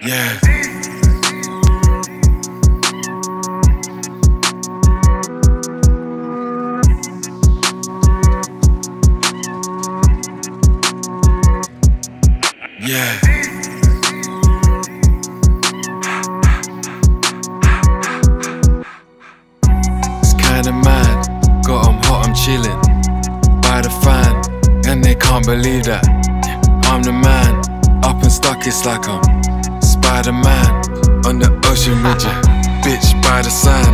Yeah. Yeah. It's kinda mad, got them hot, I'm chilling By the fan, and they can't believe that I'm the man, up and stuck, it's like I'm Spider Man on the ocean ridge, bitch by the sand.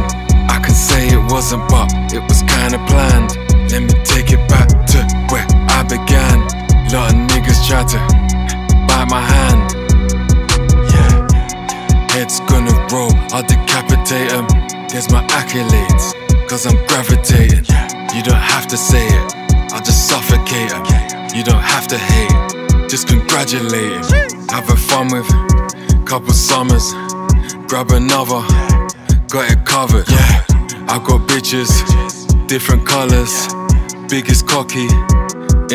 I can say it wasn't, but it was kinda planned. Let me take it back to where I began. Lot of niggas try to bite my hand. Yeah, head's gonna roll, I'll decapitate 'em. There's my accolades, cause I'm gravitating. You don't have to say it, I'll just suffocate 'em. You don't have to hate, just congratulate 'em. Having fun with couple summers, grab another, got it covered. Yeah, I got bitches, different colors, biggest cocky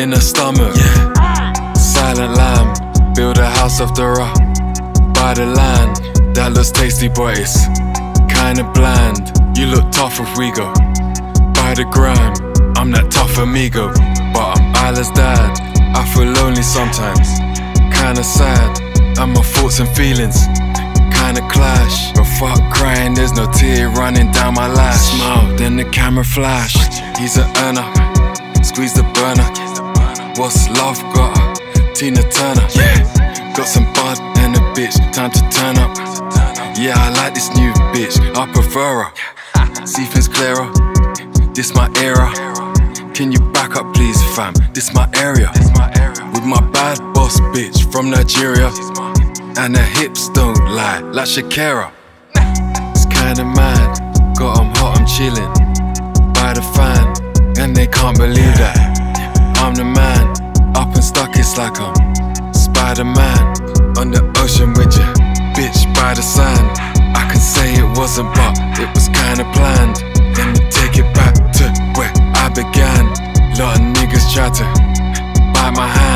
in the stomach. Yeah, silent lamb, build a house off the rock by the land. That looks tasty, but it's kinda bland. You look tough if we go by the gram. I'm that tough amigo, but I'm Isla's dad. I feel lonely sometimes, kinda sad. And my thoughts and feelings kinda clash. But fuck crying, there's no tear running down my lash. Smile, then the camera flash. He's a earner, squeeze the burner. What's love got? Tina Turner, yeah. Got some bud and a bitch, time to turn up. Yeah, I like this new bitch, I prefer her. See things clearer, this my era. Can you back up, please, fam? This my area. With my boss bitch from Nigeria. And her hips don't lie, like Shakira. It's kinda mad, got 'em hot, I'm chillin' by the fan. And they can't believe that I'm the man. Up and stuck, it's like I'm Spider Man on the ocean with you, bitch by the sand. I can say it wasn't, but it was kinda planned. Let me take it back to where I began. Lot of niggas try to bite my hand.